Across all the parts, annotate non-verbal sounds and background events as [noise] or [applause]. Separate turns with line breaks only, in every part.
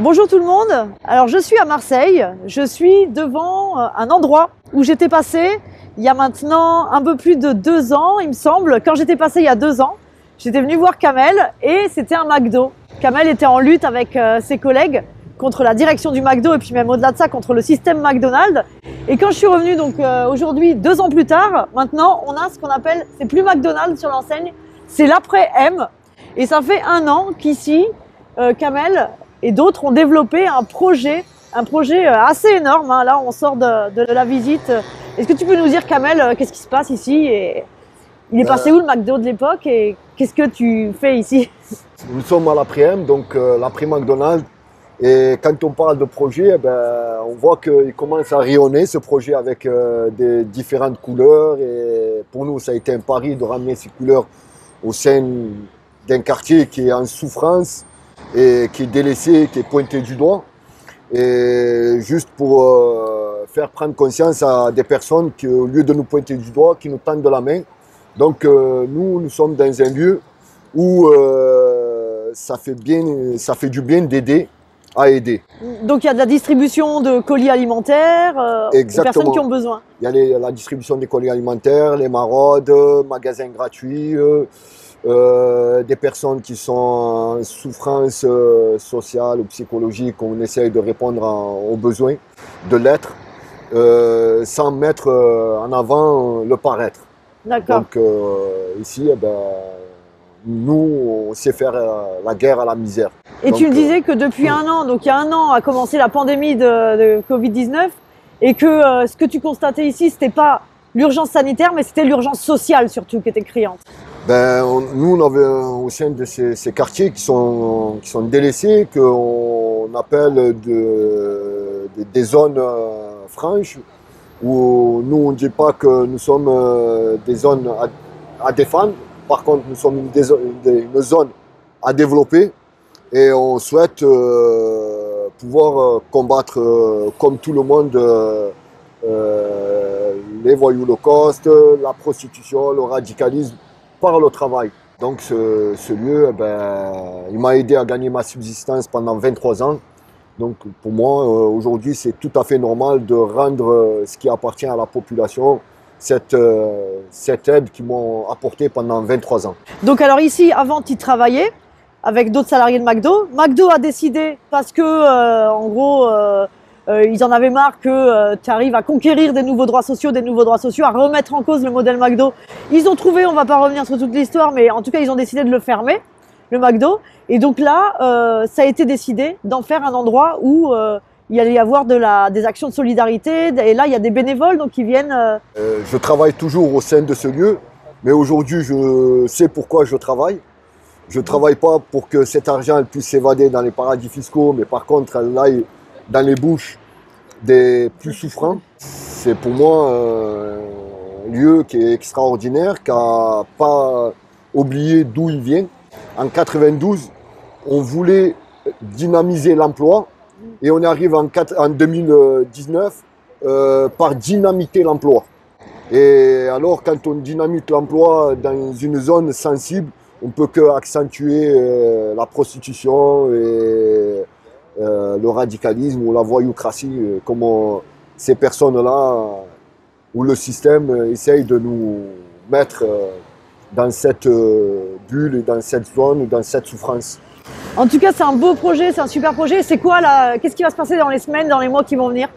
Bonjour tout le monde. Alors je suis à Marseille. Je suis devant euh, un endroit où j'étais passé il y a maintenant un peu plus de deux ans, il me semble. Quand j'étais passé il y a deux ans, j'étais venu voir Kamel et c'était un McDo. Kamel était en lutte avec euh, ses collègues contre la direction du McDo et puis même au-delà de ça contre le système McDonald's. Et quand je suis revenu donc euh, aujourd'hui, deux ans plus tard, maintenant on a ce qu'on appelle, c'est plus McDonald's sur l'enseigne, c'est l'après M. Et ça fait un an qu'ici, Kamel et d'autres ont développé un projet, un projet euh, assez énorme. Hein. Là, on sort de, de la visite. Est-ce que tu peux nous dire, Kamel, euh, qu'est-ce qui se passe ici et Il est euh, passé où le McDo de l'époque et qu'est-ce que tu fais ici? [laughs]
Nous sommes à l'après-m, donc l'après-McDonald's. Et quand on parle de projet, eh ben, on voit qu'il commence à rayonner ce projet avec des différentes couleurs. Et pour nous, ça a été un pari de ramener ces couleurs au sein d'un quartier qui est en souffrance et qui est délaissé, qui est pointé du doigt. Et juste pour euh, faire prendre conscience à des personnes qui, au lieu de nous pointer du doigt, qui nous tendent de la main. Donc euh, nous, nous sommes dans un lieu où euh, ça, fait bien, ça fait du bien d'aider à aider.
Donc il y a de la distribution de colis alimentaires aux personnes qui ont besoin.
Il y a les, la distribution des colis alimentaires, les maraudes, magasins gratuits. Euh, des personnes qui sont en souffrance euh, sociale ou psychologique, on essaye de répondre aux besoins de l'être euh, sans mettre en avant le paraître.
D'accord.
Donc ici, eh ben, nous, on sait faire la guerre à la misère.
Et tu me disais que depuis un an, donc il y a un an, a commencé la pandémie de, de Covid-19 et que ce que tu constatais ici, c'était pas l'urgence sanitaire, mais c'était l'urgence sociale surtout qui était criante.
Ben, nous, on avait au sein de ces, quartiers qui sont, qui sont délaissés, qu'on appelle de, des zones euh, franches, où nous, on ne dit pas que nous sommes euh, des zones à, défendre, par contre, nous sommes une, zone à développer, et on souhaite euh, pouvoir combattre, comme tout le monde, les voyous low cost, la prostitution, le radicalisme par le travail. Donc ce, lieu, eh ben, il m'a aidé à gagner ma subsistance pendant 23 ans. Donc pour moi, euh, aujourd'hui, c'est tout à fait normal de rendre euh, ce qui appartient à la population, cette, euh, cette aide qu'ils m'ont apportée pendant 23 ans.
Donc alors ici, avant, tu travaillais avec d'autres salariés de McDo. McDo a décidé, parce que en gros, euh, ils en avaient marre que euh, tu arrives à conquérir des nouveaux droits sociaux, des nouveaux droits sociaux, à remettre en cause le modèle McDo. Ils ont trouvé, on va pas revenir sur toute l'histoire, mais en tout cas, ils ont décidé de le fermer, le McDo. Et donc là, euh, ça a été décidé d'en faire un endroit où il allait y avoir des actions de solidarité. Et là, il y a des bénévoles donc, qui viennent.
je travaille toujours au sein de ce lieu, mais aujourd'hui, je sais pourquoi je travaille. Je ne travaille pas pour que cet argent puisse s'évader dans les paradis fiscaux, mais par contre, aille dans les bouches des plus souffrants. C'est pour moi un lieu qui est extraordinaire, qui n'a pas oublié d'où il vient. En 92, on voulait dynamiser l'emploi et on arrive en, 2019 euh, par dynamiter l'emploi. Et alors, quand on dynamite l'emploi dans une zone sensible, on peut que accentuer euh, la prostitution et euh, le radicalisme ou la voyoucratie, euh, comment ces personnes-là ou le système essaye de nous mettre euh, dans cette bulle, dans cette zone, dans cette souffrance.
En tout cas, c'est un beau projet, c'est un super projet. C'est quoi là Qu'est-ce qui va se passer dans les semaines, dans les mois qui vont venir?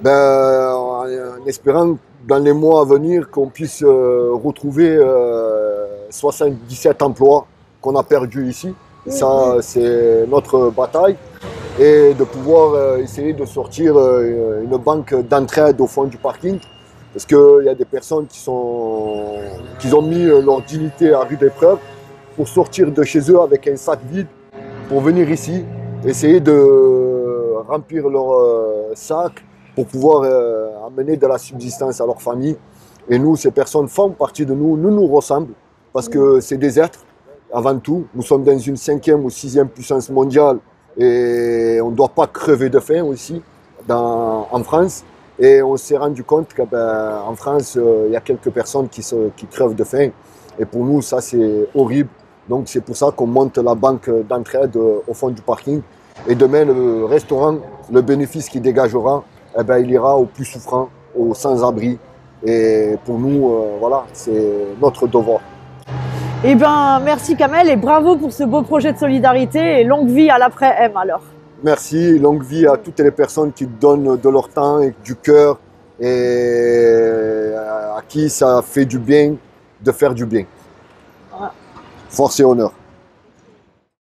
Ben, en, espérant dans les mois à venir qu'on puisse retrouver 77 emplois qu'on a perdus ici. Ça, c'est notre bataille et de pouvoir euh, essayer de sortir euh, une banque d'entraide au fond du parking. Parce qu'il y a des personnes qui, sont, qui ont mis leur dignité à rude épreuve pour sortir de chez eux avec un sac vide pour venir ici, essayer de remplir leur euh, sac pour pouvoir amener de la subsistance à leur famille. Et nous, ces personnes font partie de nous, nous nous ressemblent, parce que c'est des êtres avant tout. Nous sommes dans une cinquième ou sixième puissance mondiale et on ne doit pas crever de faim aussi en France. Et on s'est rendu compte qu'en ben, France, euh, il y a quelques personnes qui, se, qui crevent de faim. Et pour nous, ça, c'est horrible. Donc, c'est pour ça qu'on monte la banque d'entraide euh, au fond du parking. Et demain, le restaurant, le bénéfice qu'il dégagera, eh ben, il ira aux plus souffrants, aux sans-abri. Et pour nous, euh, voilà, c'est notre devoir.
Eh bien, merci Kamel et bravo pour ce beau projet de solidarité et longue vie à l'après-M alors.
Merci, longue vie à toutes les personnes qui donnent de leur temps et du cœur et à qui ça fait du bien de faire du bien. Force et honneur.